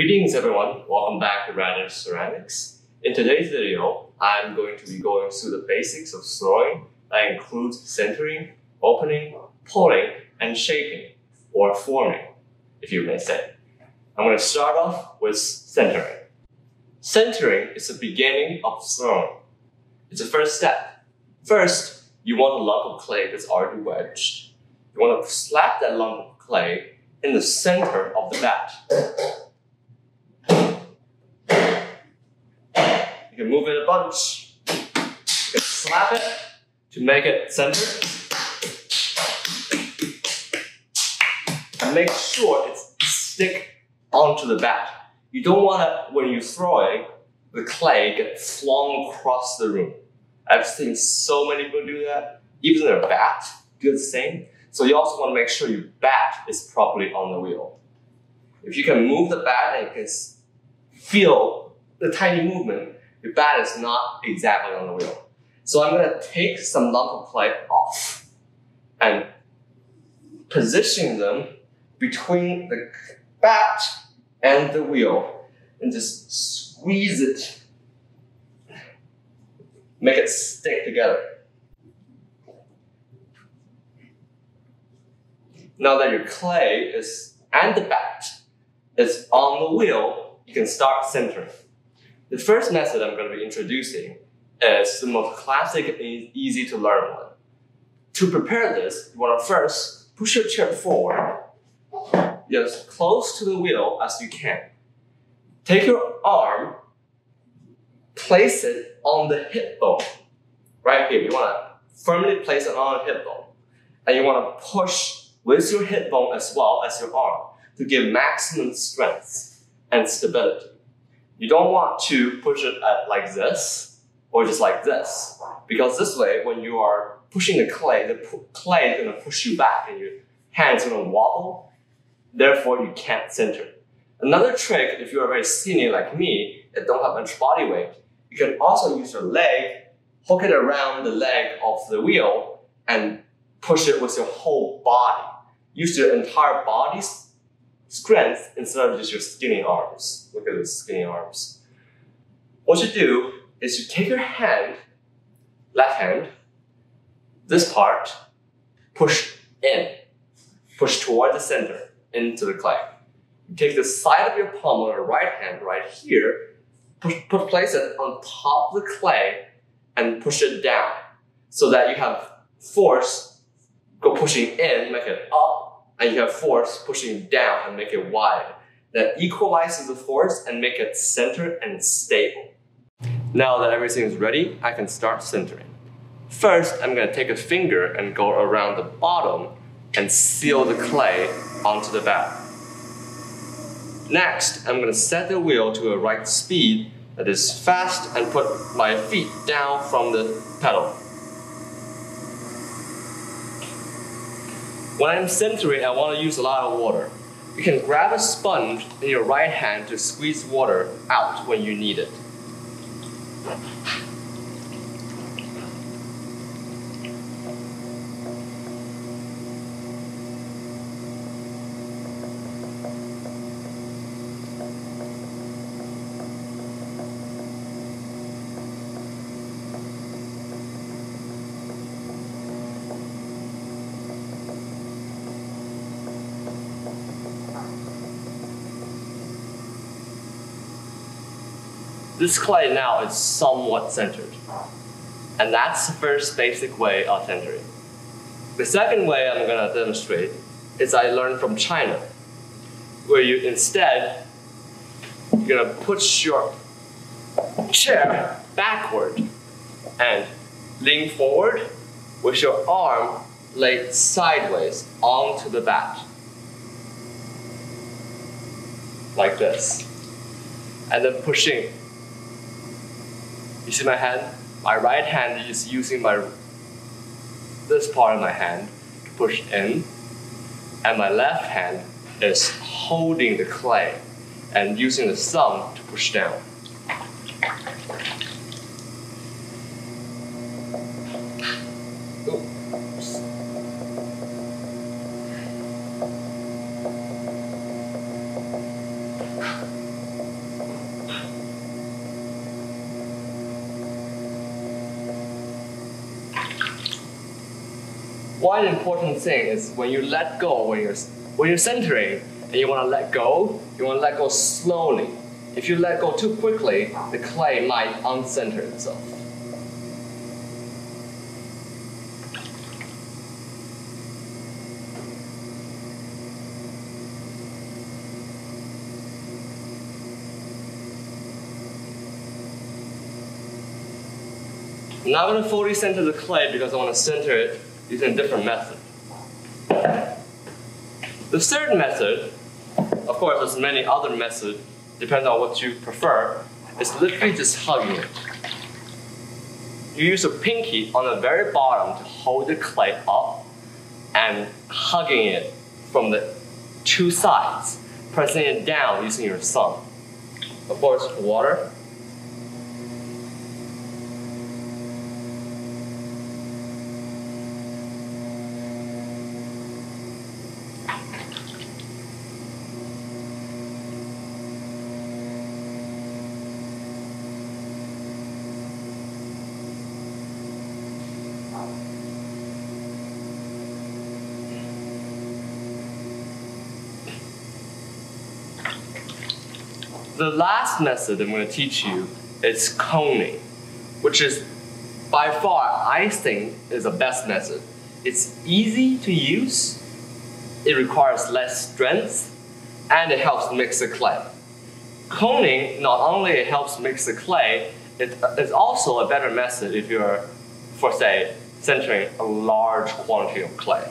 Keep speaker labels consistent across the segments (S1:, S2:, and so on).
S1: Greetings everyone, welcome back to Radish Ceramics. In today's video, I'm going to be going through the basics of throwing that includes centering, opening, pulling, and shaping, or forming, if you may say. I'm going to start off with centering. Centering is the beginning of throwing. It's the first step. First, you want a lump of clay that's already wedged. You want to slap that lump of clay in the center of the bat. You can move it a bunch. You can slap it to make it centered. And make sure it's stick onto the bat. You don't want to, when you throw it, the clay get flung across the room. I've seen so many people do that. Even their bat do the same. So you also want to make sure your bat is properly on the wheel. If you can move the bat and you can feel the tiny movement, your bat is not exactly on the wheel. So I'm going to take some lump of clay off and position them between the bat and the wheel and just squeeze it. Make it stick together. Now that your clay is and the bat is on the wheel, you can start centering. The first method I'm going to be introducing is the most classic and easy to learn one. To prepare this, you want to first push your chair forward, as close to the wheel as you can. Take your arm, place it on the hip bone, right here. You want to firmly place it on the hip bone. And you want to push with your hip bone as well as your arm to give maximum strength and stability. You don't want to push it at like this or just like this because this way when you are pushing the clay, the clay is going to push you back and your hands going to wobble. Therefore, you can't center. Another trick, if you are very skinny like me that don't have much body weight, you can also use your leg, hook it around the leg of the wheel and push it with your whole body. Use your entire body's strength instead of just your skinny arms. Look at those skinny arms. What you do is you take your hand, left hand, this part, push in, push toward the center, into the clay. You take the side of your palm on your right hand right here, push, put, place it on top of the clay and push it down so that you have force go pushing in, make it up, and you have force pushing down and make it wide. That equalizes the force and make it centered and stable. Now that everything is ready, I can start centering. First, I'm gonna take a finger and go around the bottom and seal the clay onto the bat. Next, I'm gonna set the wheel to a right speed that is fast and put my feet down from the pedal. When I'm centering, I want to use a lot of water. You can grab a sponge in your right hand to squeeze water out when you need it. This clay now is somewhat centered. And that's the first basic way of centering. The second way I'm gonna demonstrate is I learned from China, where you instead, you're gonna push your chair backward and lean forward with your arm laid sideways onto the bat. Like this. And then pushing you see my hand? My right hand is using my this part of my hand to push in, and my left hand is holding the clay and using the thumb to push down. One important thing is when you let go, when you're when you're centering and you want to let go, you want to let go slowly. If you let go too quickly, the clay might uncenter itself. I'm not going to fully center the clay because I want to center it using a different method. The third method, of course, there's many other methods, depends on what you prefer, is literally just hugging it. You use a pinky on the very bottom to hold the clay up and hugging it from the two sides, pressing it down using your thumb. Of course, water The last method I'm going to teach you is coning, which is by far, I think, is the best method. It's easy to use, it requires less strength, and it helps mix the clay. Coning not only helps mix the clay, it is also a better method if you're, for say, centering a large quantity of clay.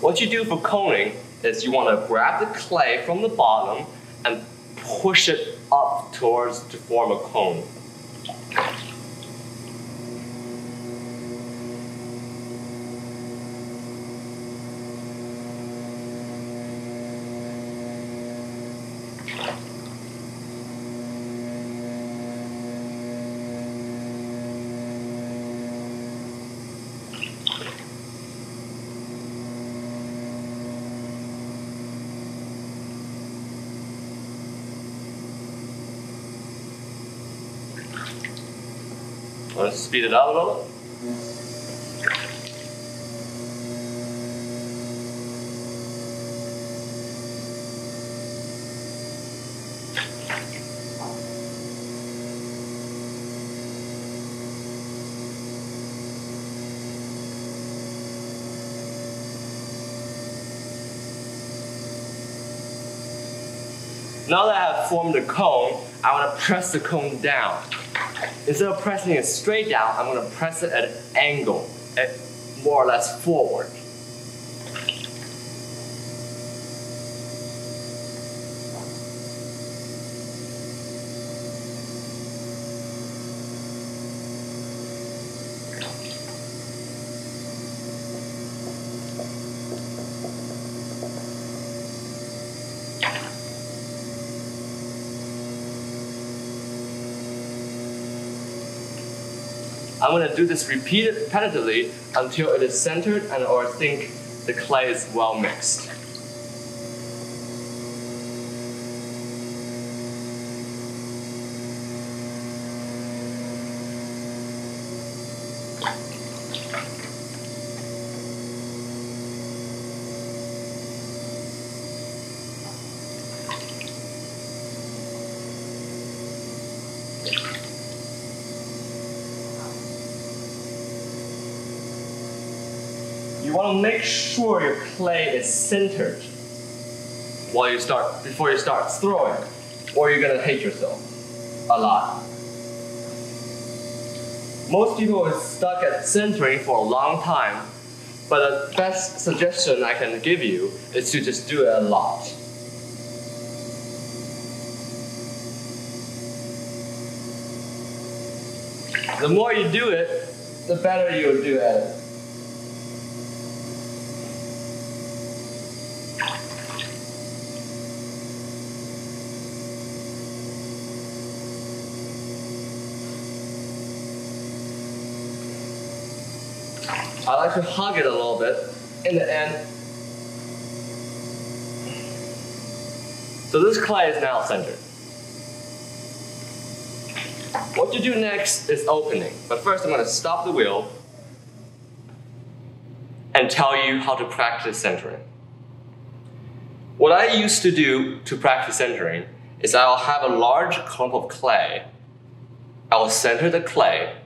S1: What you do for coning is you want to grab the clay from the bottom and push it up towards to form a cone. Speed it up a little. Now that I have formed a cone, I want to press the cone down. Instead of pressing it straight down, I'm going to press it at an angle, at more or less forward. I'm going to do this repeated, repetitively until it is centered and or I think the clay is well mixed. You want to make sure your clay is centered while you start before you start throwing, or you're gonna hate yourself a lot. Most people are stuck at centering for a long time, but the best suggestion I can give you is to just do it a lot. The more you do it, the better you'll do at it. I like to hug it a little bit in the end. So this clay is now centered. What you do next is opening. But first I'm going to stop the wheel and tell you how to practice centering. What I used to do to practice centering is I'll have a large clump of clay. I'll center the clay,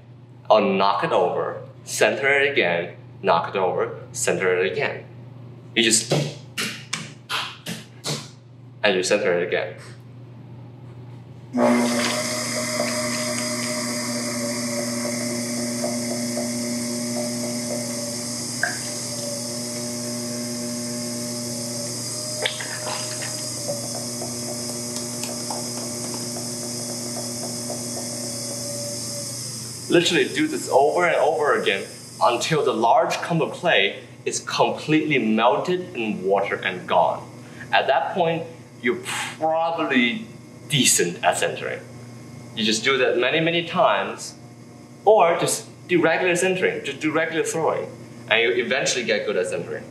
S1: I'll knock it over, center it again, knock it over, center it again. You just and you center it again. Literally do this over and over again until the large clump of clay is completely melted in water and gone. At that point, you're probably decent at centering. You just do that many, many times, or just do regular centering, just do regular throwing, and you eventually get good at centering.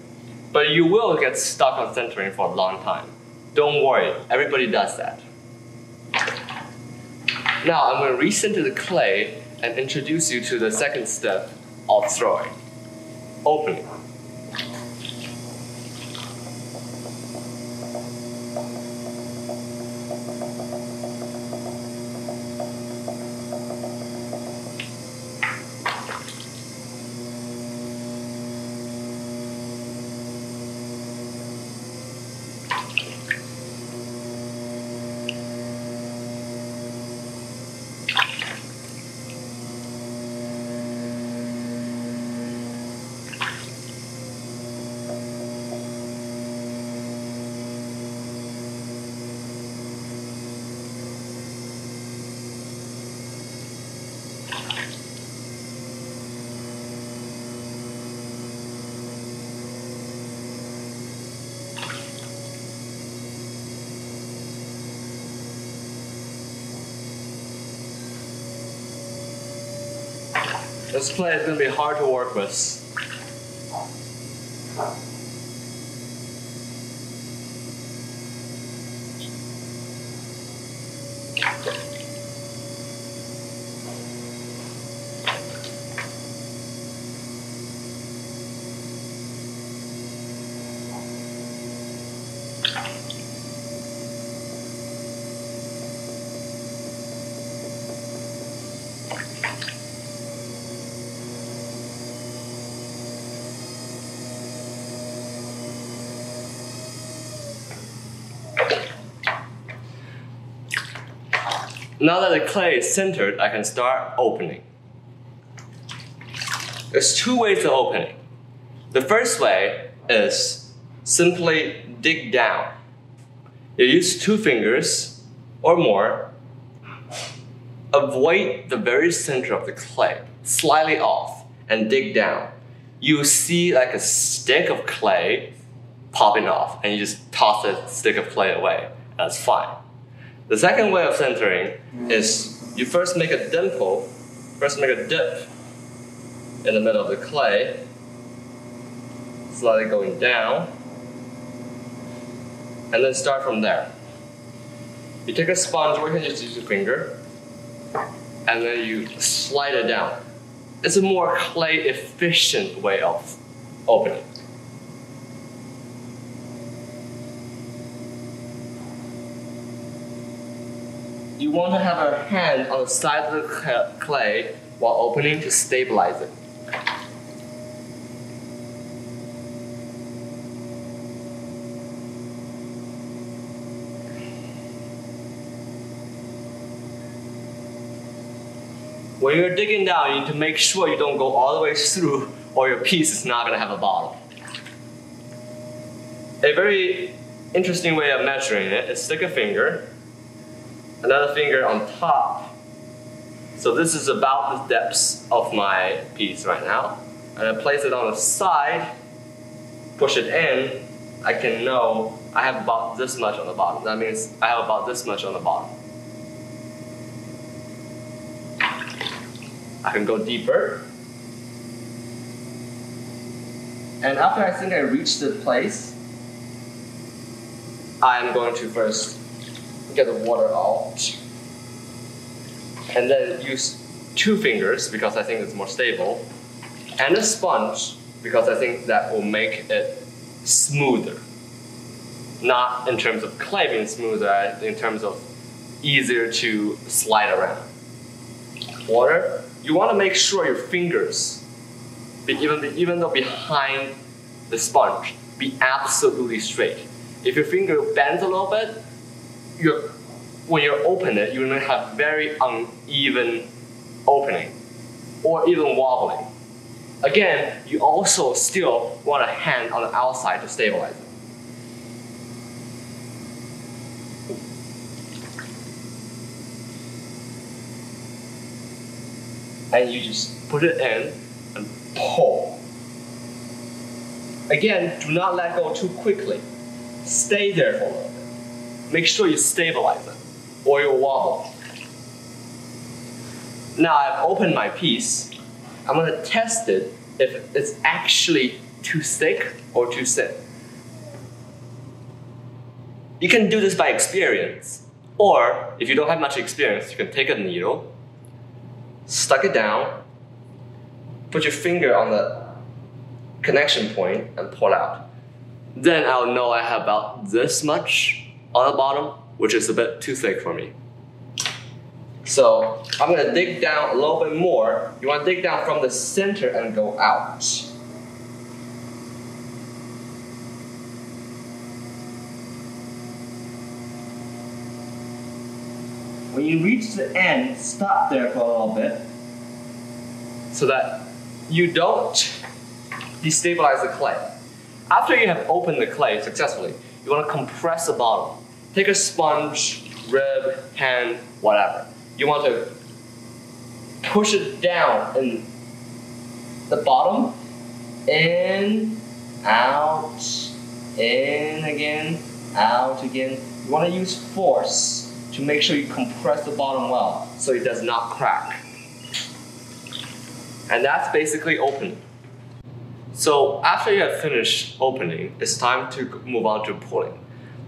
S1: But you will get stuck on centering for a long time. Don't worry, everybody does that. Now I'm going to recenter the clay and introduce you to the second step of throwing, opening. This play is going to be hard to work with. Now that the clay is centered, I can start opening. There's two ways of opening. The first way is simply dig down. You use two fingers or more. Avoid the very center of the clay, slightly off, and dig down. You see like a stick of clay popping off, and you just toss the stick of clay away. That's fine. The second way of centering is you first make a dimple, first make a dip in the middle of the clay, slightly going down, and then start from there. You take a sponge, or you can just use your finger, and then you slide it down. It's a more clay efficient way of opening. You want to have a hand on the side of the clay while opening to stabilize it. When you're digging down, you need to make sure you don't go all the way through or your piece is not going to have a bottom. A very interesting way of measuring it is stick a finger another finger on top. So this is about the depths of my piece right now. And I place it on the side, push it in, I can know I have about this much on the bottom. That means I have about this much on the bottom. I can go deeper. And after I think I reach the place, I'm going to first get the water out. And then use two fingers because I think it's more stable, and a sponge because I think that will make it smoother. Not in terms of clay being smoother, in terms of easier to slide around. Water, you want to make sure your fingers, even, even though behind the sponge, be absolutely straight. If your finger bends a little bit, you're, when you open it, going to have very uneven opening or even wobbling. Again, you also still want a hand on the outside to stabilize it. And you just put it in and pull. Again, do not let go too quickly. Stay there for a little. Make sure you stabilize it or you'll wobble. Now I've opened my piece. I'm gonna test it if it's actually too thick or too thin. You can do this by experience. Or if you don't have much experience, you can take a needle, stuck it down, put your finger on the connection point and pull out. Then I'll know I have about this much on the bottom, which is a bit too thick for me. So I'm gonna dig down a little bit more. You wanna dig down from the center and go out. When you reach the end, stop there for a little bit so that you don't destabilize the clay. After you have opened the clay successfully, you want to compress the bottom. Take a sponge, rib, hand, whatever. You want to push it down in the bottom, in, out, in again, out again. You want to use force to make sure you compress the bottom well so it does not crack. And that's basically open. So after you have finished opening, it's time to move on to pulling.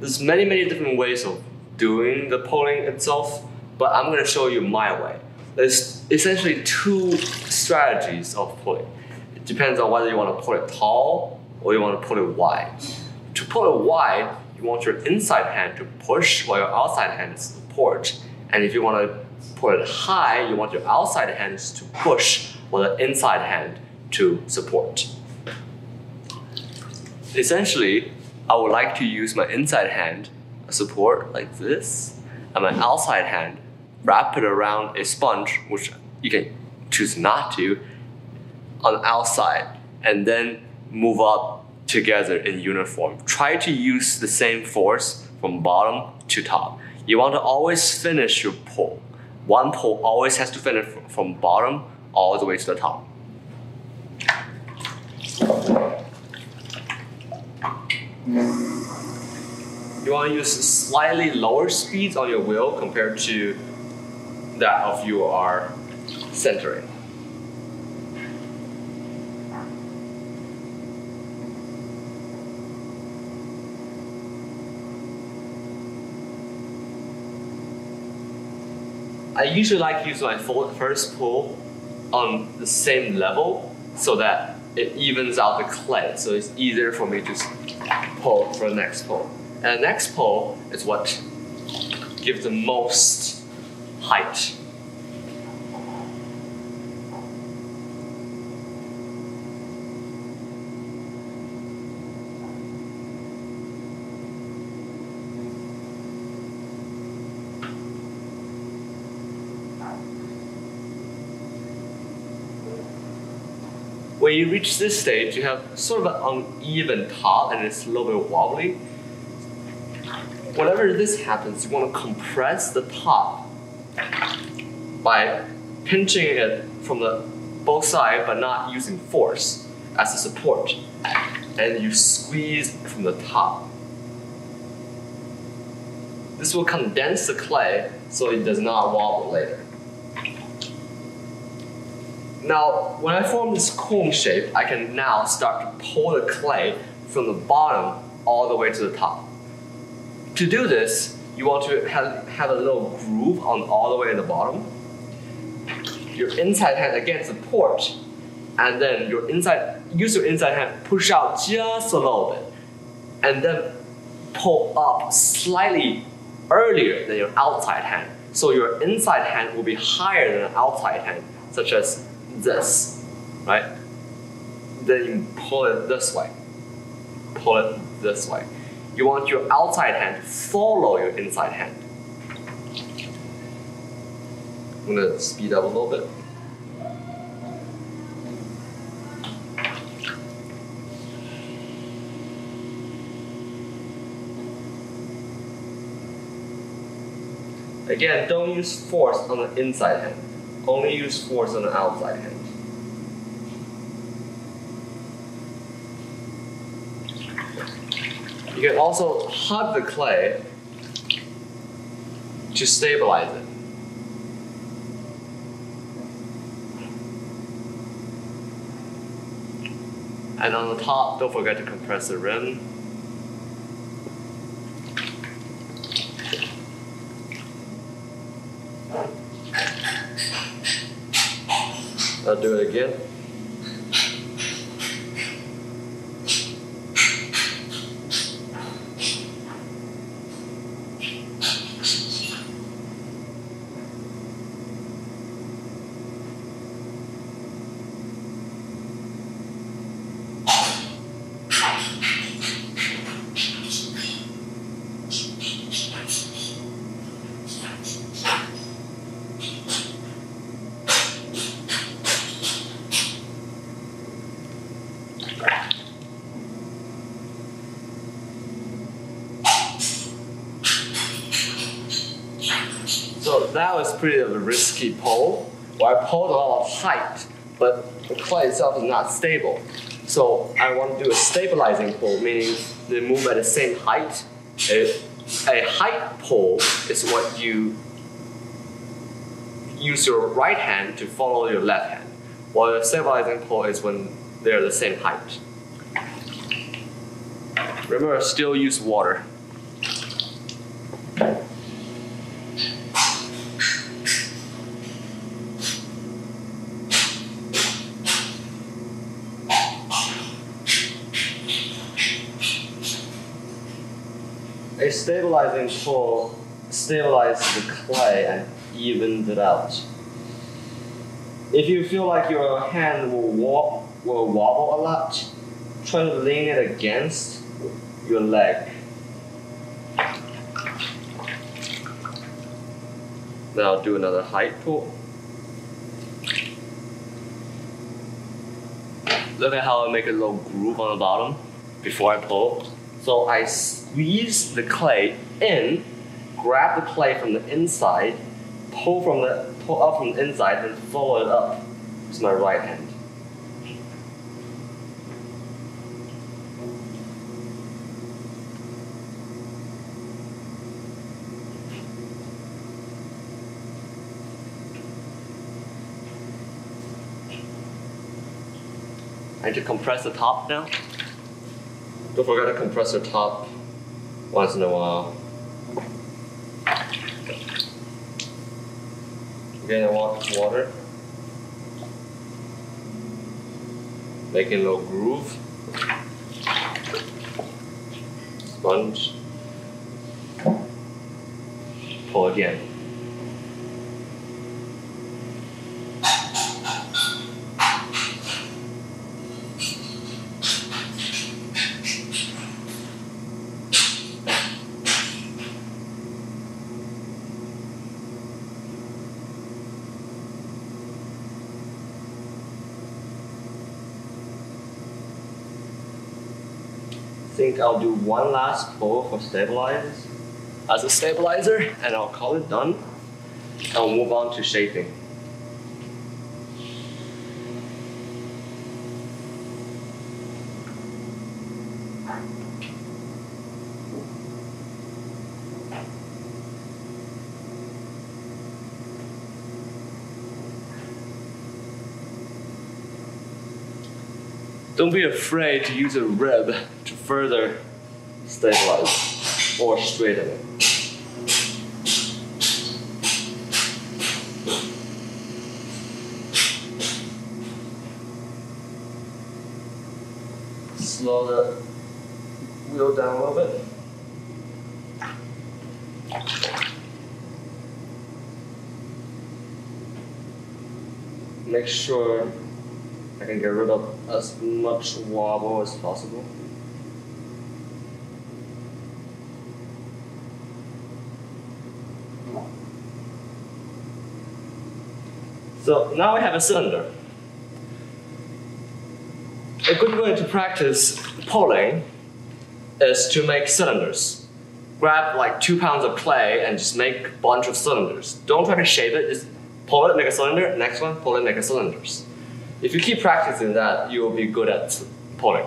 S1: There's many, many different ways of doing the pulling itself, but I'm gonna show you my way. There's essentially two strategies of pulling. It depends on whether you wanna pull it tall or you wanna pull it wide. To pull it wide, you want your inside hand to push while your outside hand is support. And if you wanna pull it high, you want your outside hands to push while the inside hand to support. Essentially, I would like to use my inside hand a support like this, and my outside hand wrap it around a sponge, which you can choose not to, on the outside, and then move up together in uniform. Try to use the same force from bottom to top. You want to always finish your pull. One pull always has to finish from bottom all the way to the top. You want to use slightly lower speeds on your wheel compared to that of you are centering. I usually like to use my first pull on the same level so that it evens out the clay. So it's easier for me to pull for the next pole. And the next pole is what gives the most height. When you reach this stage, you have sort of an uneven top and it's a little bit wobbly. Whenever this happens, you want to compress the top by pinching it from the both sides but not using force as a support. And you squeeze from the top. This will condense the clay so it does not wobble later. Now, when I form this cone shape, I can now start to pull the clay from the bottom all the way to the top. To do this, you want to have, have a little groove on all the way at the bottom. Your inside hand against the port, and then your inside use your inside hand push out just a little bit, and then pull up slightly earlier than your outside hand. So your inside hand will be higher than the outside hand, such as this, right? Then you pull it this way. Pull it this way. You want your outside hand to follow your inside hand. I'm gonna speed up a little bit. Again, don't use force on the inside hand. Only use force on the outside hand. You can also hug the clay to stabilize it. And on the top, don't forget to compress the rim. Do it again. So that was pretty of a risky pull. Pulled a lot of height, but the clay itself is not stable. So I want to do a stabilizing pull, meaning they move at the same height. A, a height pull is what you use your right hand to follow your left hand, while a stabilizing pull is when they're the same height. Remember, still use water. Stabilizing pull stabilizes the clay and evens it out. If you feel like your hand will, will wobble a lot, try to lean it against your leg. Then I'll do another height pull. Look at how I make a little groove on the bottom before I pull. So I squeeze the clay in, grab the clay from the inside, pull from the pull up from the inside, and follow it up with my right hand. I need to compress the top now. Don't forget to compress the top once in a while. Again, I want water. Making a little groove. Sponge. Pull again. think I'll do one last pull for stabilizers as a stabilizer and I'll call it done. I'll move on to shaping. Don't be afraid to use a rib further stabilize or straighten it. Slow the wheel down a little bit. Make sure I can get rid of as much wobble as possible. So now we have a cylinder. A good way to practice pulling is to make cylinders. Grab like two pounds of clay and just make a bunch of cylinders. Don't try to shape it, just pull it, make a cylinder, next one, pull it, make a cylinders. If you keep practicing that, you will be good at pulling.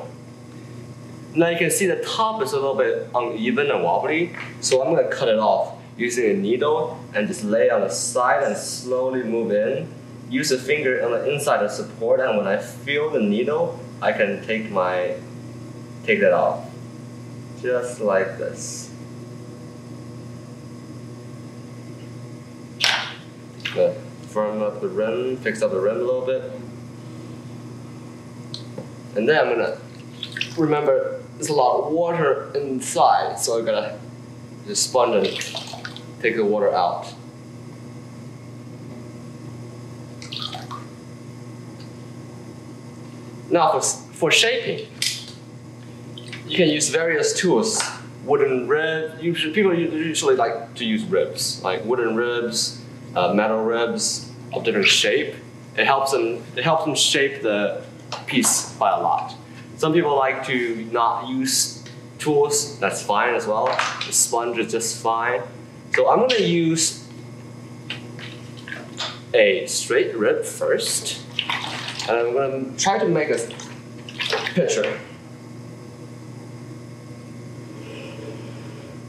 S1: Now you can see the top is a little bit uneven and wobbly, so I'm gonna cut it off using a needle and just lay on the side and slowly move in. Use a finger on the inside of support, and when I feel the needle, I can take my take that off. Just like this. Good. Firm up the rim, fix up the rim a little bit. And then I'm gonna remember there's a lot of water inside, so I'm gonna just sponge and take the water out. Now for, for shaping, you can use various tools. Wooden rib, usually, people usually like to use ribs, like wooden ribs, uh, metal ribs of different shape. It helps them, it helps them shape the piece by a lot. Some people like to not use tools, that's fine as well. The sponge is just fine. So I'm gonna use a straight rib first. And I'm gonna try to make a picture.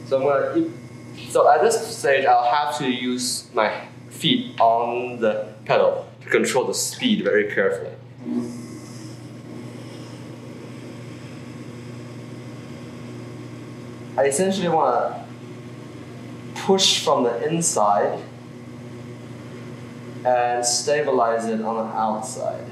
S1: So I'm gonna, so at this stage, I'll have to use my feet on the pedal to control the speed very carefully. I essentially want to push from the inside and stabilize it on the outside.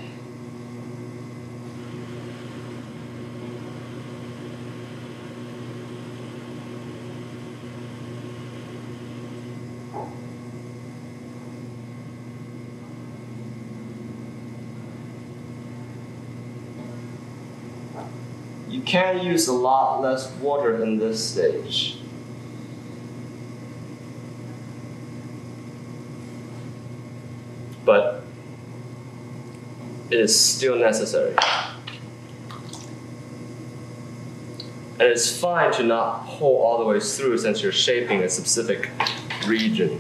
S1: You can use a lot less water in this stage. But it is still necessary. And it's fine to not pull all the way through since you're shaping a specific region.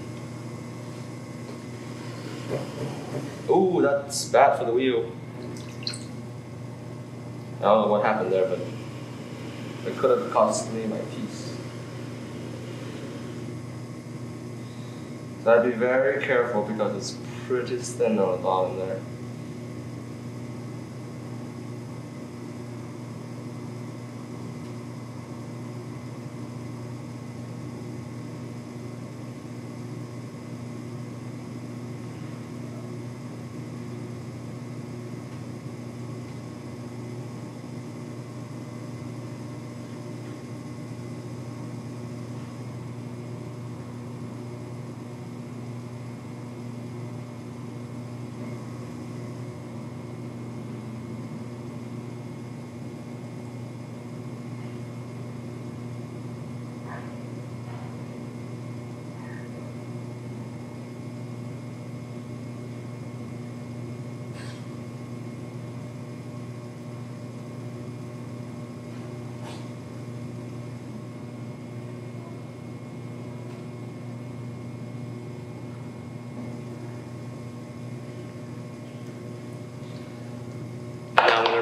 S1: Ooh, that's bad for the wheel. I don't know what happened there, but it could have cost me my piece. So I'd be very careful because it's pretty thin on the bottom there.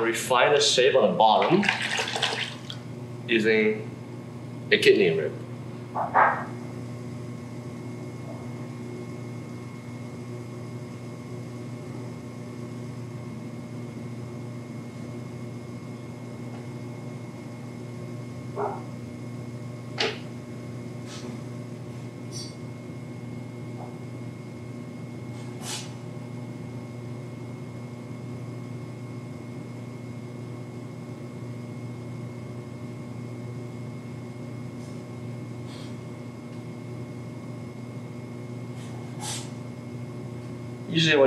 S1: Refine the shape on the bottom using a kidney rib.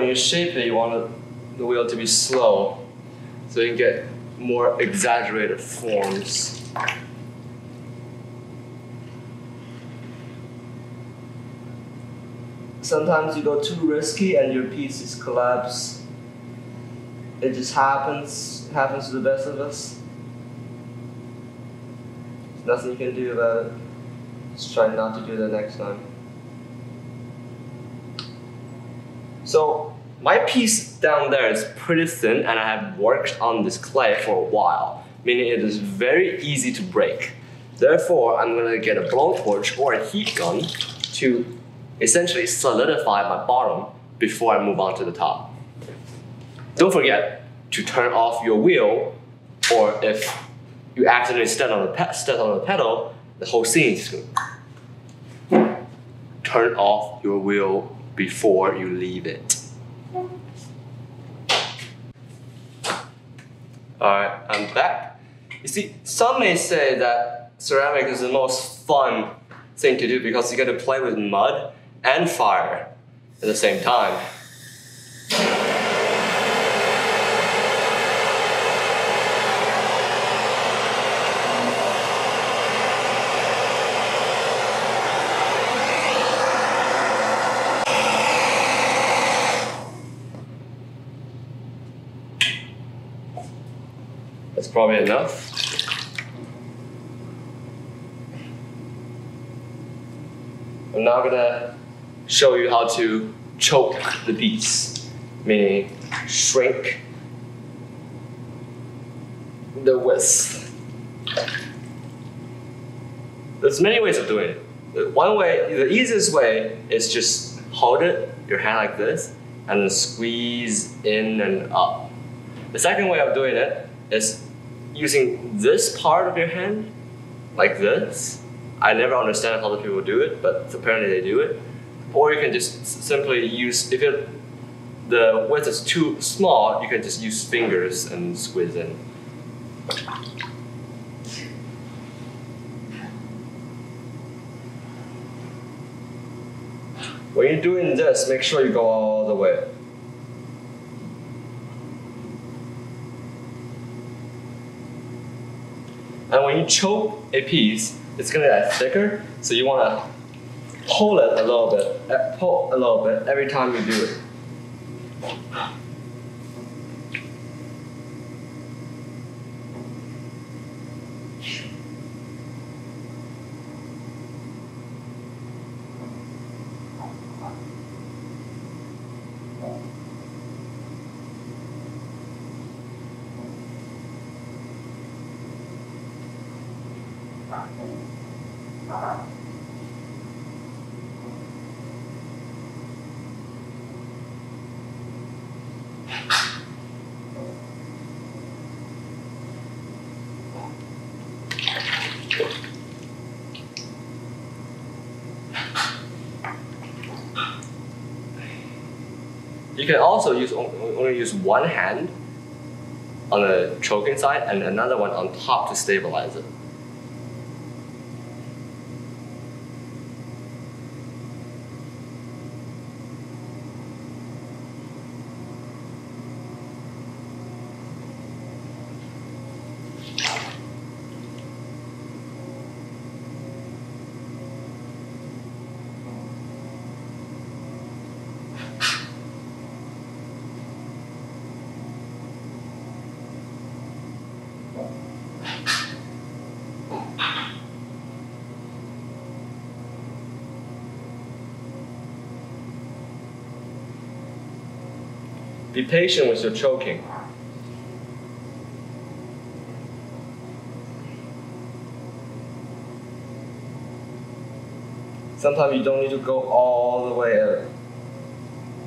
S1: You shape it, you want the wheel to be slow, so you can get more exaggerated forms. Sometimes you go too risky and your pieces collapse. It just happens, happens to the best of us. There's nothing you can do about it. Just try not to do that next time. So my piece down there is pretty thin and I have worked on this clay for a while, meaning it is very easy to break. Therefore, I'm gonna get a blowtorch or a heat gun to essentially solidify my bottom before I move on to the top. Don't forget to turn off your wheel or if you accidentally step on the, step on the pedal, the whole scene is gonna turn off your wheel before you leave it. Alright, I'm back. You see, some may say that ceramic is the most fun thing to do because you get to play with mud and fire at the same time. Probably enough. I'm now gonna show you how to choke the piece, meaning shrink the width. There's many ways of doing it. One way, the easiest way is just hold it, your hand like this, and then squeeze in and up. The second way of doing it is using this part of your hand, like this. I never understand how the people do it, but apparently they do it. Or you can just simply use, if it, the width is too small, you can just use fingers and squeeze in. When you're doing this, make sure you go all the way. And when you choke a piece, it's gonna get thicker, so you wanna pull it a little bit, uh, pull a little bit every time you do it. You can also use only use one hand on the choking side and another one on top to stabilize it. Patient with your choking. Sometimes you don't need to go all the way at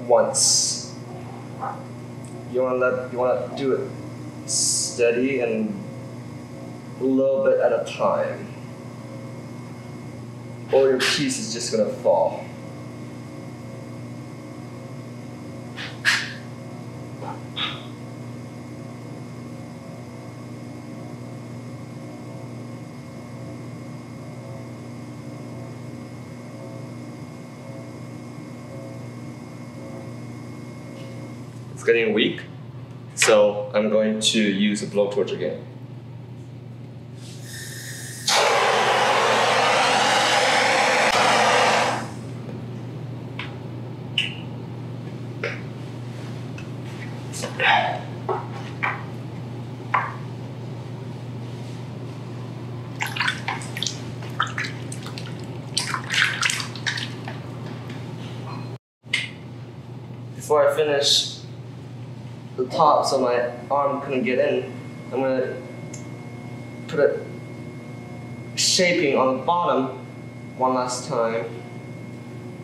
S1: once. You want to let you want to do it steady and a little bit at a time, or your piece is just gonna fall. Getting weak. So I'm going to use a blowtorch again. Before I finish so my arm couldn't get in, I'm gonna put a shaping on the bottom one last time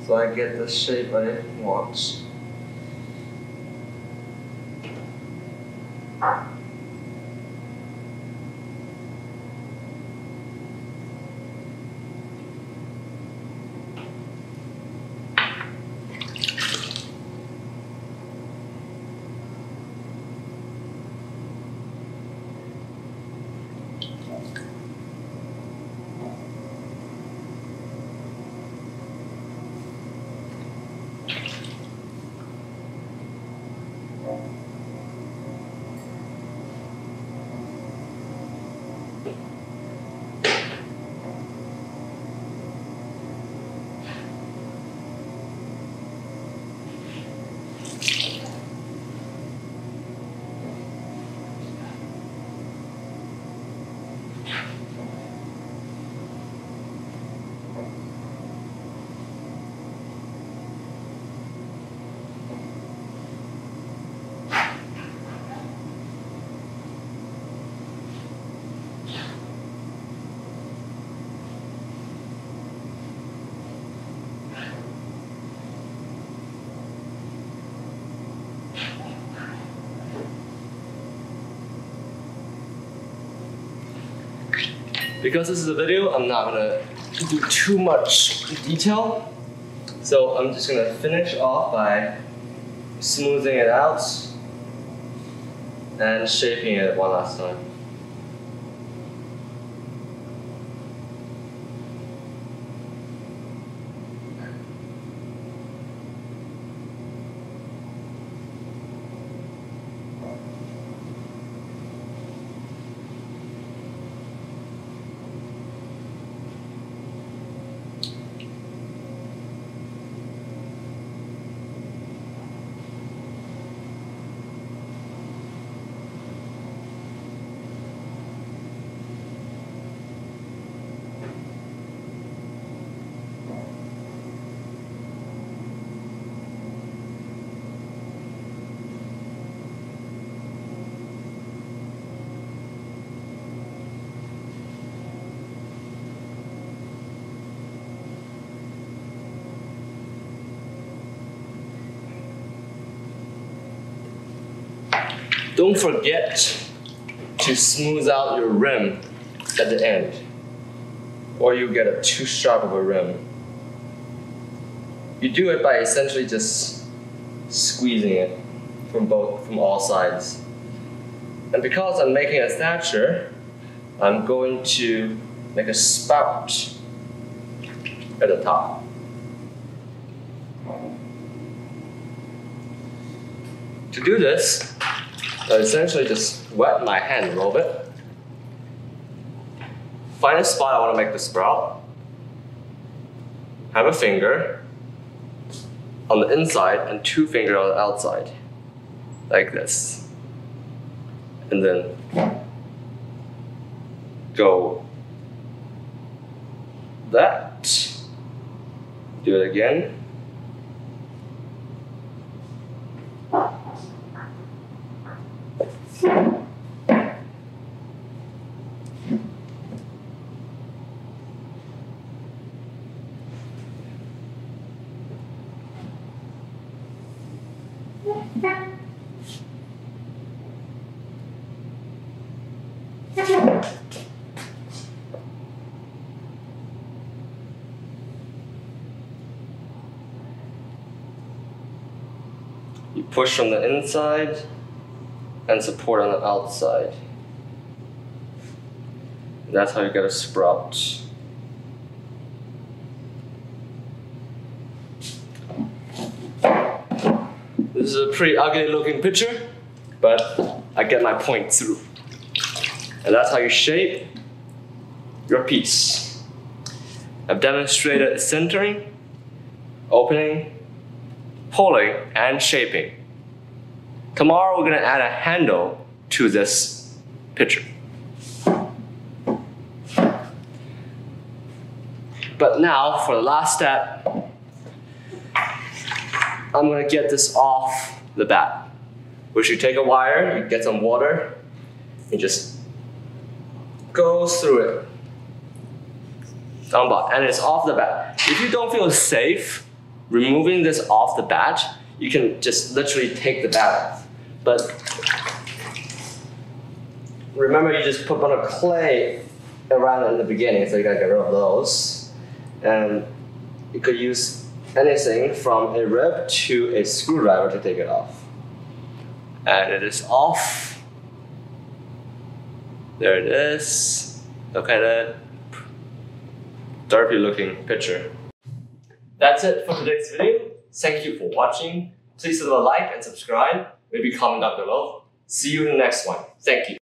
S1: so I get the shape I want. Because this is a video, I'm not gonna do too much detail. So I'm just gonna finish off by smoothing it out and shaping it one last time. Don't forget to smooth out your rim at the end, or you get a too sharp of a rim. You do it by essentially just squeezing it from both from all sides. And because I'm making a thatcher, I'm going to make a spout at the top. To do this, I essentially just wet my hand a little bit. Find a spot I want to make the sprout. Have a finger on the inside and two fingers on the outside. Like this. And then go that. Do it again. You push from the inside and support on the outside. That's how you get a sprout. This is a pretty ugly looking picture, but I get my point through. And that's how you shape your piece. I've demonstrated centering, opening, pulling, and shaping. Tomorrow we're gonna add a handle to this picture. But now for the last step, I'm gonna get this off the bat. Which you take a wire, you get some water, and just go through it. And it's off the bat. If you don't feel safe removing this off the bat, you can just literally take the bat off. But remember you just put a bunch of clay around it in the beginning, so you gotta get rid of those. And you could use anything from a rib to a screwdriver to take it off. And it is off. There it is. Look at it. Derpy looking picture. That's it for today's video. Thank you for watching. Please leave a like and subscribe. Maybe comment down below. See you in the next one. Thank you.